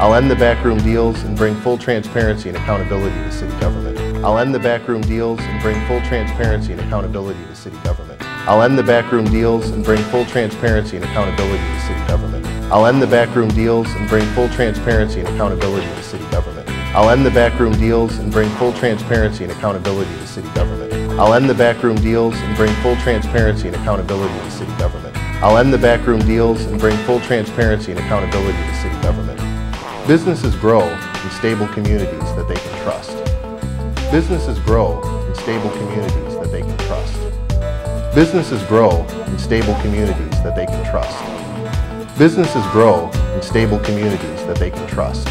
I'll end the backroom deals and bring full transparency and accountability to city government. I'll end the backroom deals and bring full transparency and accountability to city government. I'll end the backroom deals and bring full transparency and accountability to city government. I'll end the backroom deals and bring full transparency and accountability to city government. I'll end the backroom deals and bring full transparency and accountability to city government. I'll end the backroom deals and bring full transparency and accountability to city government. I'll end the backroom deals and bring full transparency and accountability to city government. Businesses grow in stable communities that they can trust. Businesses grow in stable communities that they can trust. Businesses grow in stable communities that they can trust. Businesses grow in stable communities that they can trust.